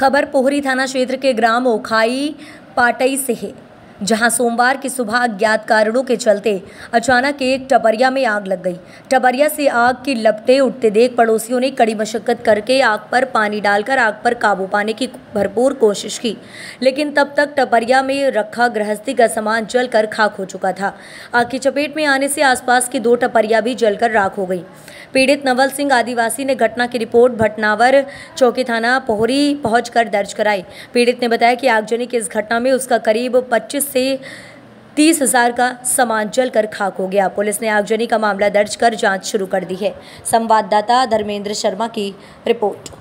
खबर पोहरी थाना क्षेत्र के ग्राम ओखाई पाटई से है, जहाँ सोमवार की सुबह अज्ञात कारणों के चलते अचानक एक टबरिया में आग लग गई। टबरिया से आग की लपटें उठते देख पड़ोसियों ने कड़ी मशक्कत करके आग पर पानी डालकर आग पर काबू पाने की भरपूर कोशिश की, लेकिन तब तक टबरिया में रखा गृहस्थी का सामान जलकर खाक हो चुका था। आग की चपेट में आने से आसपास की दो टपरिया भी जलकर राख हो गई। पीड़ित नवल सिंह आदिवासी ने घटना की रिपोर्ट भटनावर चौकी थाना पोहरी पहुंचकर दर्ज कराई। पीड़ित ने बताया कि आगजनी की इस घटना में उसका करीब 25 से तीस हज़ार का सामान जलकर खाक हो गया। पुलिस ने आगजनी का मामला दर्ज कर जाँच शुरू कर दी है। संवाददाता धर्मेंद्र शर्मा की रिपोर्ट।